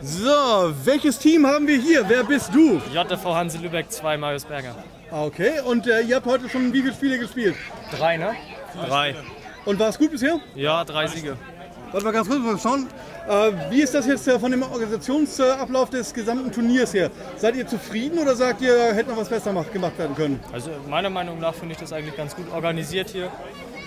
So, welches Team haben wir hier? Wer bist du? JV Hanse Lübeck 2, Marius Berger. Okay, und äh, ihr habt heute schon wie viele Spiele gespielt? Drei, ne? Drei. Und war es gut bisher? Ja, drei Siege. Warte mal ganz kurz, mal schauen. Äh, wie ist das jetzt äh, von dem Organisationsablauf des gesamten Turniers her? Seid ihr zufrieden oder sagt ihr, hätte noch was besser mach- gemacht werden können? Also meiner Meinung nach finde ich das eigentlich ganz gut organisiert hier.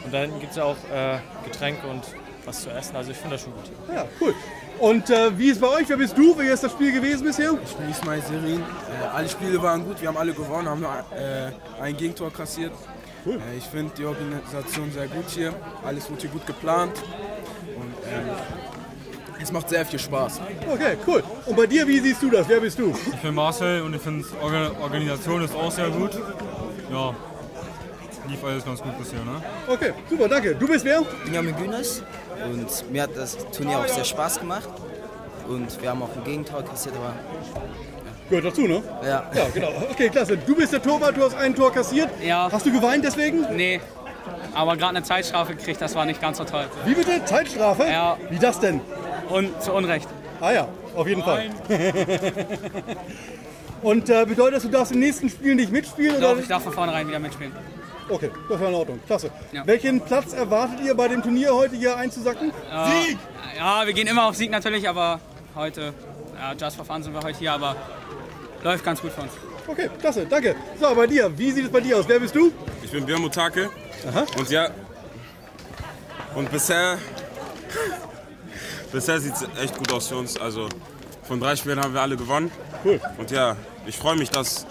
Und da hinten gibt es ja auch äh, Getränke und was zu essen. Also ich finde das schon gut hier. Ja, cool. Und äh, wie ist bei euch? Wer bist du? Wie ist das Spiel gewesen bisher? Ich bin Ismail Serin. Äh, alle Spiele waren gut, wir haben alle gewonnen, haben nur äh, ein Gegentor kassiert. Cool. Äh, ich finde die Organisation sehr gut hier. Alles wurde hier gut geplant. Und ähm, es macht sehr viel Spaß. Okay, cool. Und bei dir, wie siehst du das? Wer bist du? Ich bin Marcel und ich finde Orga Organisation ist auch sehr gut. Ja, lief alles ganz gut bisher, ne? Okay, super, danke. Du bist wer? Benjamin Günes und mir hat das Turnier auch sehr Spaß gemacht und wir haben auch ein Gegentor kassiert, aber Gehört dazu, ne? ja. Ja, genau. Okay, klasse. Du bist der Torwart, du hast ein Tor kassiert. Ja. Hast du geweint deswegen? Nee, aber gerade eine Zeitstrafe gekriegt, das war nicht ganz so toll. Wie bitte? Zeitstrafe? Ja. Wie das denn? Und zu Unrecht. Ah ja, auf jeden Fall. Und äh, bedeutet das, du darfst im nächsten Spiel nicht mitspielen? Doch, Oder? ich darf von vornherein wieder mitspielen. Okay, das war in Ordnung. Klasse. Ja. Welchen Platz erwartet ihr bei dem Turnier heute hier einzusacken? Sieg! Ja, wir gehen immer auf Sieg natürlich, aber heute, ja, Just for Fun sind wir heute hier, aber läuft ganz gut für uns. Okay, klasse, danke. So, bei dir, wie sieht es bei dir aus? Wer bist du? Ich bin Björn Mutake. Und ja. Und bisher. Bisher sieht es echt gut aus für uns. Also von drei Spielen haben wir alle gewonnen. Cool. Und ja, ich freue mich, dass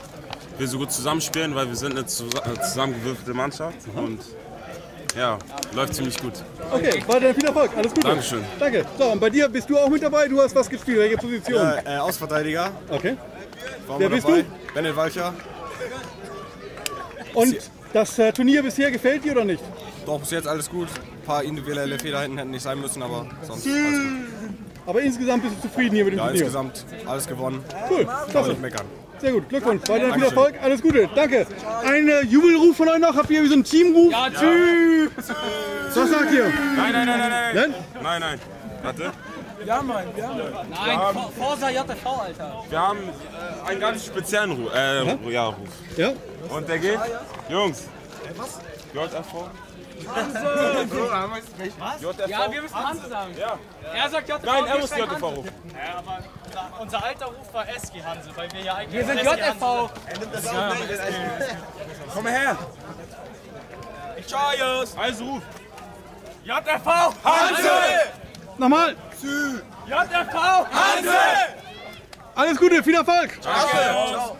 wir so gut zusammenspielen, weil wir sind eine zus- äh, zusammengewürfelte Mannschaft. Und ja, läuft ziemlich gut. Okay, weiterhin viel Erfolg. Alles Gute. Dankeschön. Danke. So, und bei dir bist du auch mit dabei? Du hast was gespielt. Welche Position? Äh, Außenverteidiger. Okay. Wer bist dabei. du? Bennett Walcher. Und das äh, Turnier bisher gefällt dir oder nicht? Doch, bis jetzt alles gut. Ein paar individuelle Fehler hinten hätten nicht sein müssen, aber sonst alles gut. Aber insgesamt bist du zufrieden hier mit dem Ja, Turnier? insgesamt alles gewonnen. Cool, Kann klasse. nicht meckern. Sehr gut, Glückwunsch. Weiterhin viel. Erfolg, alles Gute, danke. Ein äh, Jubelruf von euch noch? Habt ihr wie so einen Teamruf? Ja, Tschüss. Was sagt ihr? Nein, nein, nein, nein, nein. Nein? Nein. Warte. Nein, Forsa JTV, Alter. Wir haben äh, einen ganz speziellen Ruf. Äh, ja, Ruf. Ja? Und der geht. Jungs. JFV. Ja, wir müssen Hanse sagen. Ja. Er sagt JTV, Nein, er muss JFV Hanse. rufen. Ja, aber unser alter Ruf war SG Hanse, weil wir ja eigentlich. Wir sind SG Hanse JFV. Komm mal her. Ich schau jetzt. Also ruf. JFV! Hanse! Nochmal. JFV! Alles Gute, viel Erfolg. Danke.